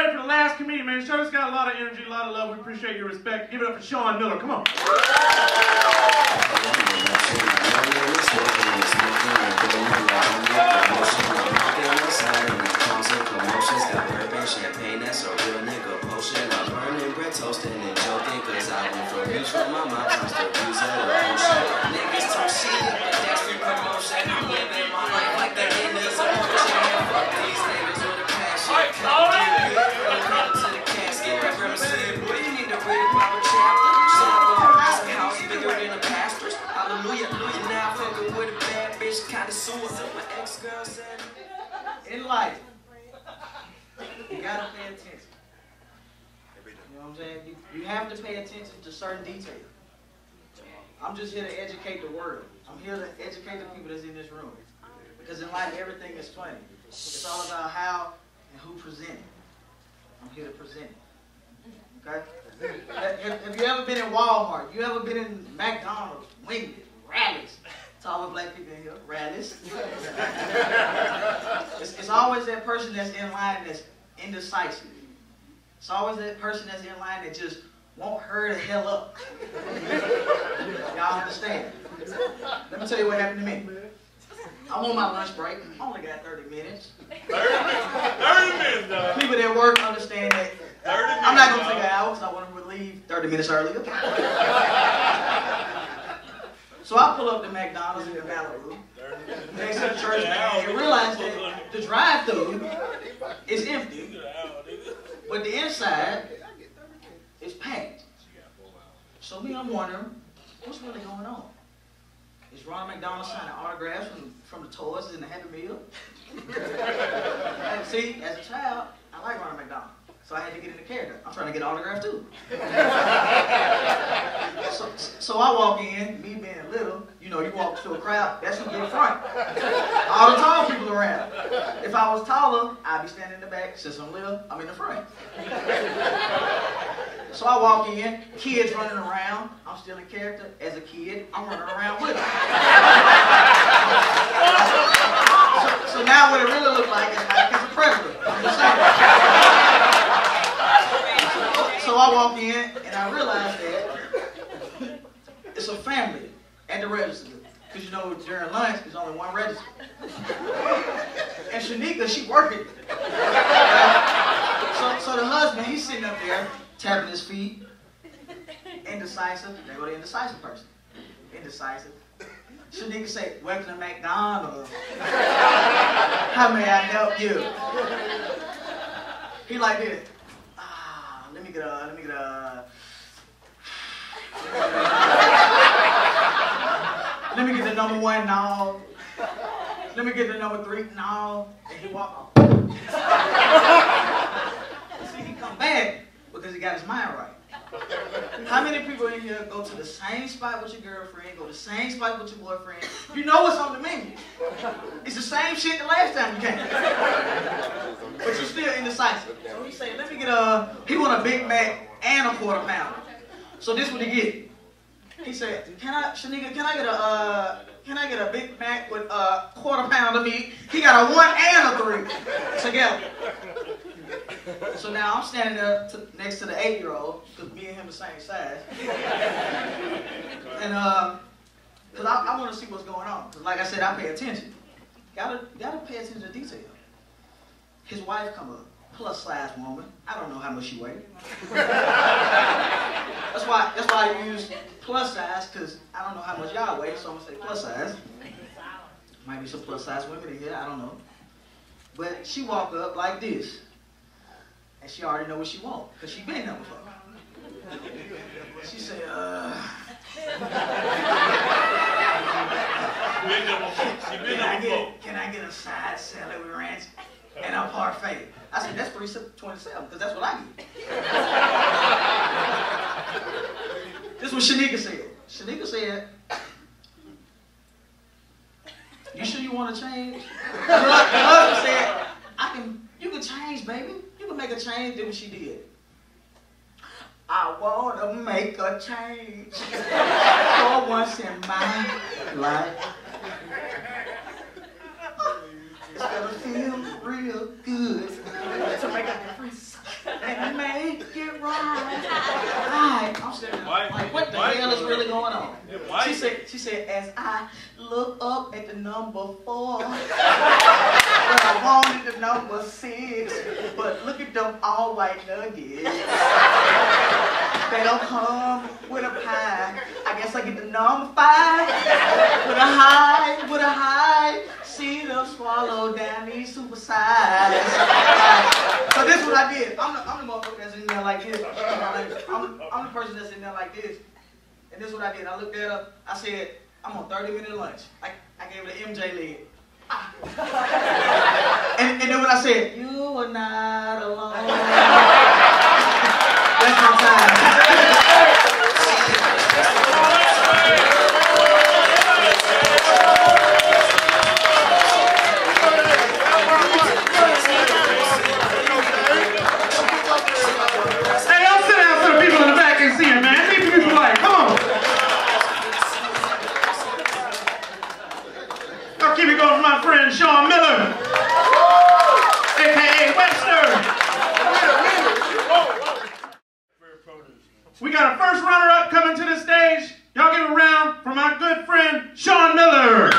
ready for the last comedian, man. Show's got a lot of energy, a lot of love. We appreciate your respect. Give it up for Shaun Miller. Come on. Hallelujah. Now fucking with a bad bitch, kinda suicide. My ex girl said. in life, you gotta pay attention. You know what I'm saying? You, have to pay attention to certain details. I'm just here to educate the world. I'm here to educate the people that's in this room. Because in life, everything is funny. It's all about how and who present it. I'm here to present it. Okay? Have, have- have you ever been in Walmart? You ever been in McDonald's, Wendy's, Rally's? It's all the black people in here. Rally's. It's, it's always that person that's in line that's indecisive. It's always that person that's in line that just won't hurry the hell up. Y'all understand? Let me tell you what happened to me. I'm on my lunch break. I only got 30 minutes. 30 minutes, dog. People that work understand that 30 minutes. I'm not gonna take an hour because I want to leave 30 minutes earlier. So I pull up to McDonald's in the Malibu. Next to the church and realize that the drive-through is empty, but the inside is packed. So me, I'm wondering, what's really going on? Is Ronald McDonald signing autographs from, from the toys in the Happy Meal? And See, as a child, I like Ronald McDonald. So I had to get into character. I'm trying to get autographs too. so, so I walk in, me being know, you walk to a crowd, that's who get front. All the tall people around. If I was taller, I'd be standing in the back. Since I'm little, I'm in the front. So I walk in, kids running around. I'm still in character. As a kid, I'm running around with them. So, so now what it really looks like is a just saying. So I walk in and I realize that it's a family at the register. Because you know during lunch there's only one register. And Shanika, she working. So, so the husband, he's sitting up there tapping his feet. Indecisive. They go the indecisive person. Indecisive. Shanika say, welcome to McDonald's. How may I help you? He like this. Ah, let me get a, let me get a. Let me get the number one, no. Let me get the number three, no. And he walk off. See, he come back because he got his mind right. How many people in here go to the same spot with your girlfriend, go to the same spot with your boyfriend? You know what's on the menu. It's the same shit the last time you came. But you're still indecisive. So he said, let me get a, he want a Big Mac and a quarter pounder. So this what he get. He said, can I, Shanika, can I get a, uh, can I get a Big Mac with a quarter pound of meat? He got a one and a three together. So now I'm standing there to, next to the eight-year-old, because me and him the same size. And uh, I, I want to see what's going on. Cause like I said, I pay attention. Gotta gotta pay attention to detail. His wife come up, plus size woman. I don't know how much she weigh. that's why that's why I use plus size, cause I don't know how much y'all weigh, so I'm gonna say plus size. Might be some plus size women in here, I don't know. But she walk up like this. And she already know what she want, because she been there before. She said, uh, can I get, can I get a side salad with ranch and a parfait? I said, that's 327, because that's what I get. This is what Shanika said. Shanika said, you sure you want to change? Husband said, I can, you can change, baby. You can make a change. Did what she did. I want to make a change for once in my life. It's gonna feel real good to make a difference like, like what the hell is really going on? She said, she said, as I look up at the number four, but I wanted the number six, but look at them all white nuggets. They don't come with a pie. I guess I get the number five with a high, with a high. See them swallow down these super size. so this is what I did. I'm the, I'm the motherfucker that's in there like this. I'm, I'm the person that's in there like this. And this is what I did. I looked at her. I said, I'm on 30 minute lunch. I, I gave her the MJ leg. And, and then when I said, you are not alone. keep it going for my friend Shaun Miller, aka Webster. We got a first runner-up coming to the stage. Y'all give a round for my good friend Shaun Miller.